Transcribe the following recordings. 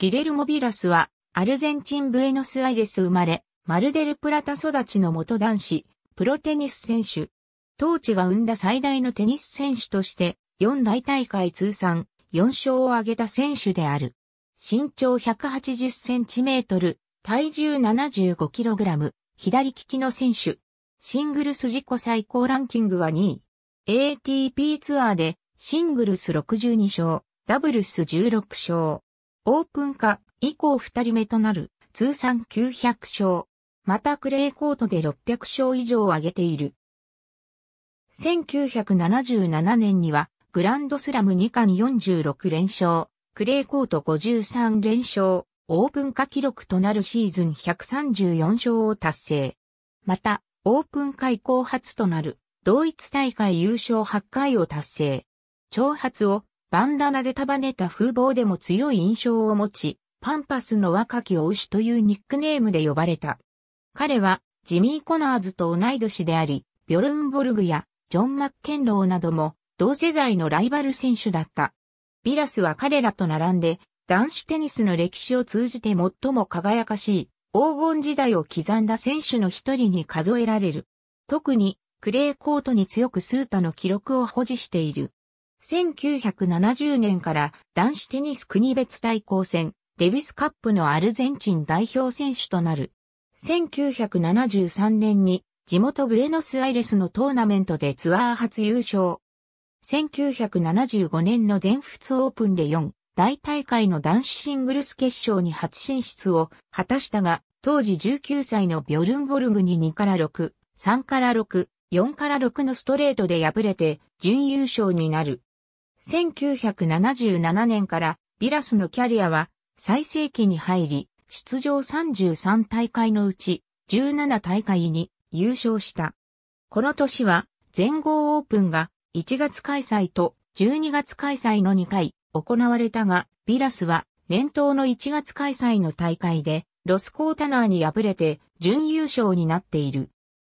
ギレルモ・ビラスは、アルゼンチン・ブエノスアイレス生まれ、マルデル・プラタ育ちの元男子、プロテニス選手。当地が生んだ最大のテニス選手として、4大大会通算4勝を挙げた選手である。身長180センチメートル、体重75キログラム、左利きの選手。シングルス自己最高ランキングは2位。ATP ツアーでシングルス62勝、ダブルス16勝。オープン化以降二人目となる通算900勝。またクレーコートで600勝以上を挙げている。1977年にはグランドスラム2冠46連勝、クレーコート53連勝、オープン化記録となるシーズン134勝を達成。また、オープン会後初となる同一大会優勝8回を達成。長髪をバンダナで束ねた風貌でも強い印象を持ち、パンパスの若きお牛というニックネームで呼ばれた。彼はジミー・コナーズと同い年であり、ビョルンボルグやジョン・マッケンローなども同世代のライバル選手だった。ビラスは彼らと並んで男子テニスの歴史を通じて最も輝かしい黄金時代を刻んだ選手の一人に数えられる。特にクレーコートに強くスータの記録を保持している。1970年から男子テニス国別対抗戦、デビスカップのアルゼンチン代表選手となる。1973年に地元ブエノスアイレスのトーナメントでツアー初優勝。1975年の全仏オープンで4大大会の男子シングルス決勝に初進出を果たしたが、当時19歳のビョルンボルグに2から6、3から6、4から6のストレートで敗れて準優勝になる。1977年からビラスのキャリアは最盛期に入り、出場33大会のうち17大会に優勝した。この年は全豪オープンが1月開催と12月開催の2回行われたが、ビラスは年頭の1月開催の大会でロスコータナーに敗れて準優勝になっている。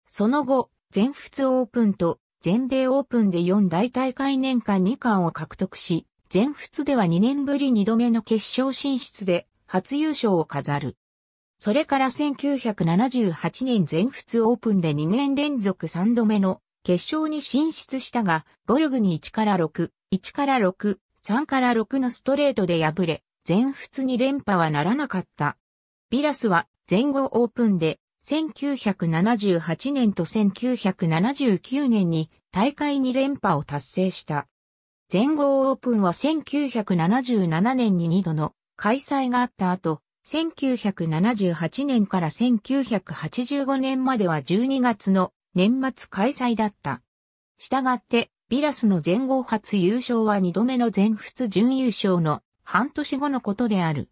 その後、全仏オープンと全米オープンで4大大会年間2冠を獲得し、全仏では2年ぶり2度目の決勝進出で初優勝を飾る。それから1978年全仏オープンで2年連続3度目の決勝に進出したが、ボルグに1から6、1から6、3から6のストレートで敗れ、全仏に連覇はならなかった。ビラスは全豪オープンで1978年と1979年に大会2連覇を達成した。全豪オープンは1977年に2度の開催があった後、1978年から1985年までは12月の年末開催だった。したがって、ビラスの全豪初優勝は2度目の全仏準優勝の半年後のことである。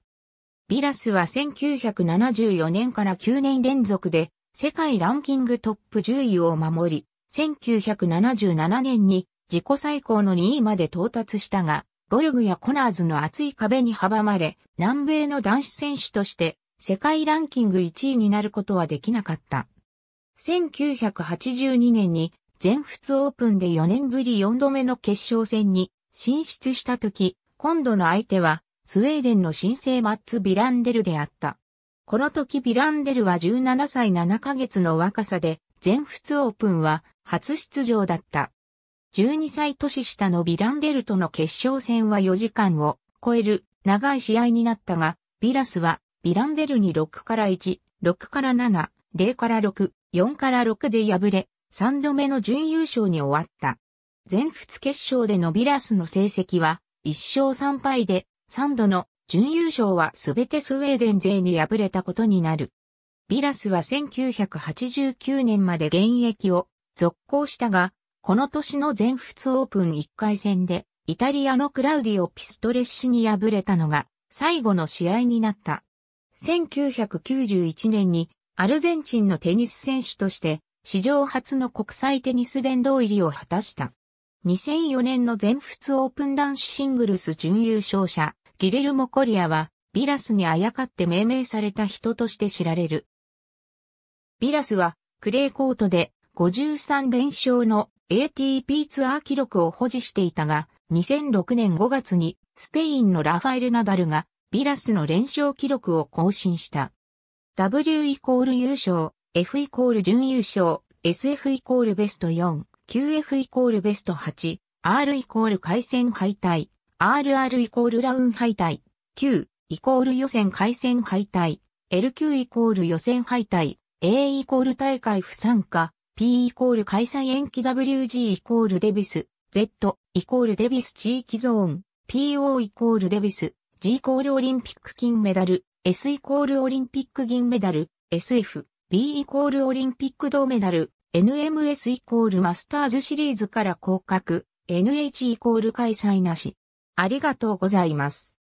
ビラスは1974年から9年連続で世界ランキングトップ10位を守り、1977年に自己最高の2位まで到達したが、ボルグやコナーズの厚い壁に阻まれ、南米の男子選手として世界ランキング1位になることはできなかった。1982年に全仏オープンで4年ぶり4度目の決勝戦に進出した時、今度の相手はスウェーデンの新生マッツ・ビランデルであった。この時ビランデルは17歳7ヶ月の若さで、全仏オープンは初出場だった。12歳年下のビランデルとの決勝戦は4時間を超える長い試合になったが、ビラスはビランデルに6から1、6から7、0から6、4から6で敗れ、3度目の準優勝に終わった。全仏決勝でのビラスの成績は1勝3敗で3度の準優勝はすべてスウェーデン勢に敗れたことになる。ビラスは1989年まで現役を続行したが、この年の全仏オープン1回戦でイタリアのクラウディオ・ピストレッシに敗れたのが最後の試合になった。1991年にアルゼンチンのテニス選手として史上初の国際テニス殿堂入りを果たした。2004年の全仏オープン男子シングルス準優勝者、ギレルモ・コリアは、ビラスにあやかって命名された人として知られる。ビラスは、クレーコートで53連勝の ATP ツアー記録を保持していたが、2006年5月にスペインのラファエル・ナダルがビラスの連勝記録を更新した。W イコール優勝、F イコール準優勝、SF イコールベスト4、QF イコールベスト8、R イコール回戦敗退、RR イコールラウン敗退、Q イコール予選回戦敗退、LQ イコール予選敗退、A イコール大会不参加、P イコール開催延期。WG イコールデビス、Z イコールデビス地域ゾーン、PO イコールデビス、G イコールオリンピック金メダル、S イコールオリンピック銀メダル、SF、B イコールオリンピック銅メダル、NMS イコールマスターズシリーズから降格、NH イコール開催なし。ありがとうございます。